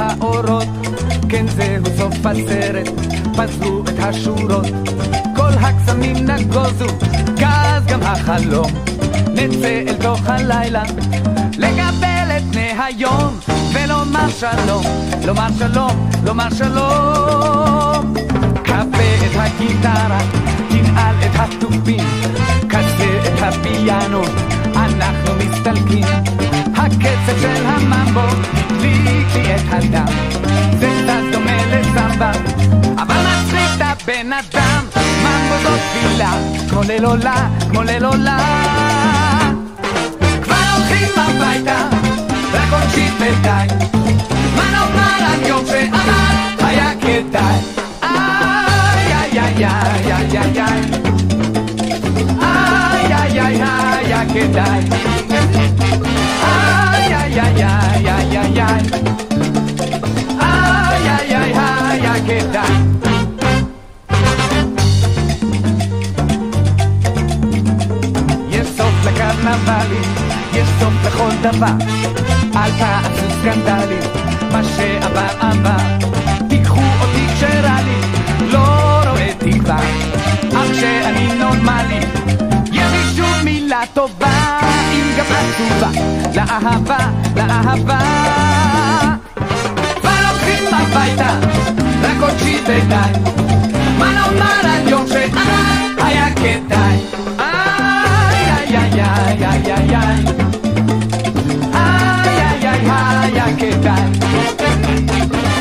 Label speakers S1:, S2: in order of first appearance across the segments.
S1: האורות, כן זהו סוף הסרט, פזרו את השורות, כל הקסמים נגוזו, גז גם החלום, נצא אל תוך הלילה, לקבל את פני היום, ולומר שלום, לומר שלום, לומר שלום. כבה את הגיטרה, תנעל את התופים, כזה את הפיאנו, אנחנו מסתלקים. הקצב של הממבו, דליק לי את הדם, זה קצת דומה לסמבה, אבל מצחיק את הבן אדם, ממבו זאת תפילה, כמו ליל עולה, כמו ליל עולה. כבר הולכים הביתה, רק עונשית ודי, מה נאמר על יום שעבר, היה כדאי. איי איי איי איי איי איי איי איי איי היה כדאי איי איי איי איי איי איי לקרנבלים, יש סוף לכל דבר. אל תעשו סקנדלים, מה שעבר עבר תיקחו אותי כשרע לי, לא רואה תקווה. אך כשאני נורמלי יש לי שוב מילה טובה אם גם עצובה לאהבה, לאהבה. הולכים הביתה, רק עוד שיט ודי Ay, ay, ay, ay, ay, tal?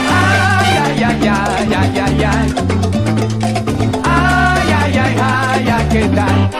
S1: Ay, ay, ay, ay, ay, ay, ay. Ay, ay, ay, ay, ay, tal?